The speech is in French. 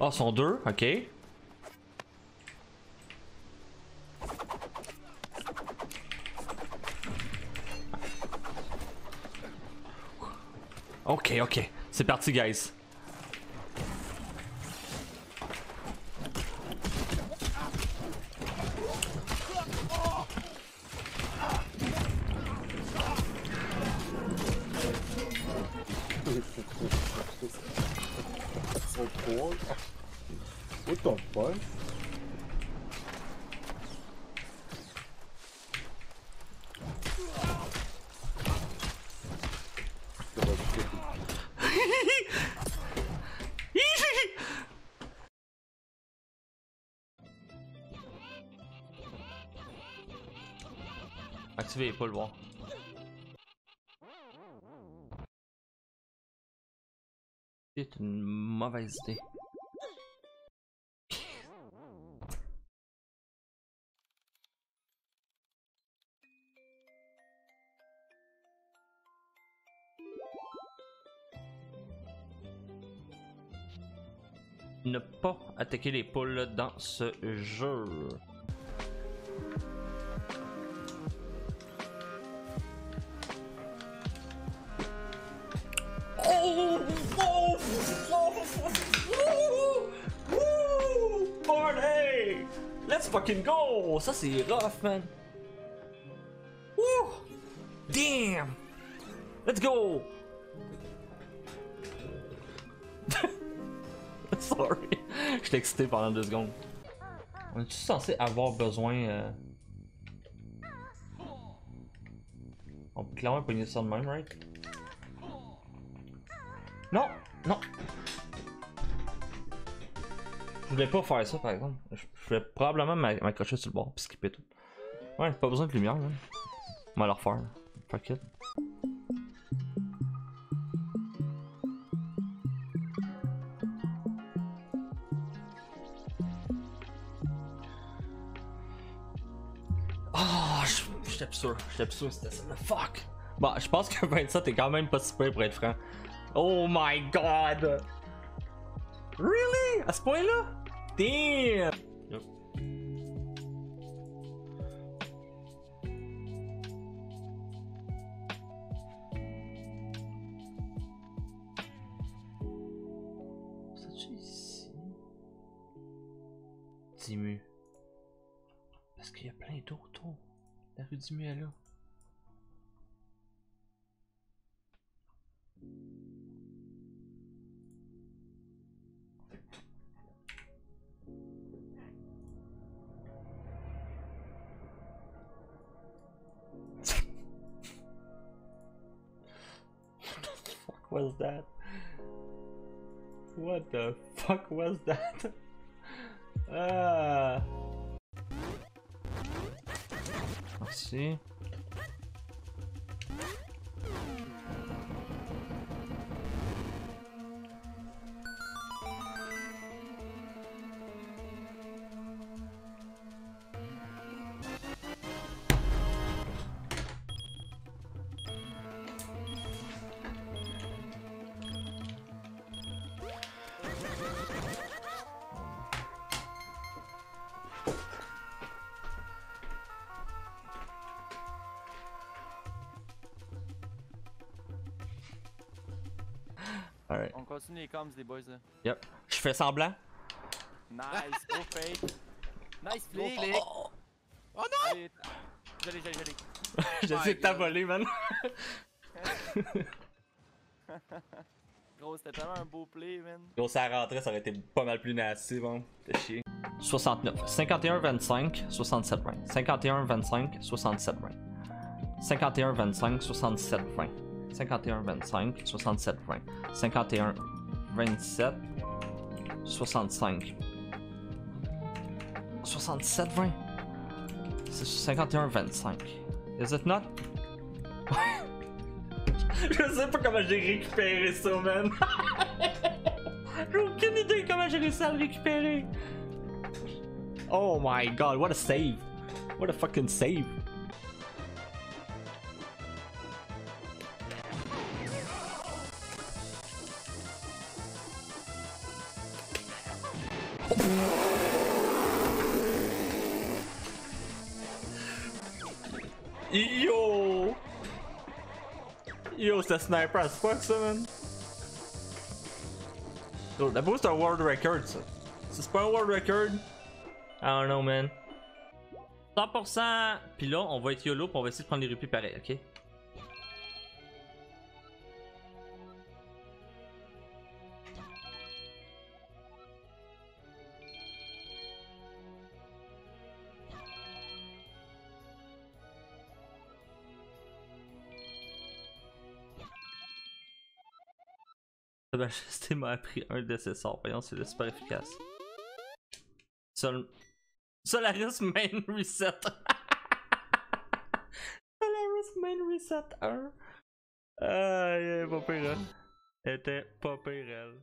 Ah, sont deux, ok. Ok, ok. C'est parti, guys. What the fuck? Activez pas le. C'est une mauvaise idée. Ne pas attaquer les poules dans ce jeu. Party! Let's fucking go! Ça c'est rough, man. Woo! Damn! Let's go! Sorry. J'étais excité pendant deux secondes. On est-tu censé avoir besoin. On peut clairement pogner ça de même, right? Non! Non! Je voulais pas faire ça par exemple. Je je voulais probablement m'a- m'accrocher sur le bord pis skipper tout. Ouais, pas besoin de lumière, là. On va le refaire. Fuck it. Je- j'étais sûr, j'étais sûr c'était ça. Fuck! Bon, je pense que 27 est quand même pas si pire pour être franc. Oh my god! Really? À ce point-là? Damn! Yep. C'est-tu ici? Dimu. Parce qu'il y a plein d'autres. La rue Dimu est là. Was that? What the fuck was that? Ah. Merci. Alright. On continue les comms des boys là. Yep. Je fais semblant. Nice, go fake. Nice flick. Oh non! Allez, Joli, joli, joli. Je sais que t'as volé, man. Gros, c'était tellement un beau play, man. Gros, ça rentrait, ça aurait été pas mal plus nasty, bon. T'es chier. 69. 51, 25, 67, 20. 51, 25, 67, 20. 51, 25, 67, 20. 51, 25, 67, 20. 51, 27, 65. 67, 20. C'est 51, 25. Is it not? Je sais pas comment j'ai récupéré ça, man. j'ai aucune idée comment j'ai réussi à le récupérer. Oh my god, what a save. What a fucking save. Yo! Yo, c'était sniper as fuck ça, man. D'abord c'est un world record ça. C'est pas un world record, I don't know, man. 100%, puis là, on va être YOLO, puis on va essayer de prendre les rupies pareil, ok? La majesté m'a appris un de ses sorts. Voyons, c'est super efficace. Sol... Solaris Main Reset. Solaris Main Reset 1. Aïe, pas pire, elle. Elle était pas pire.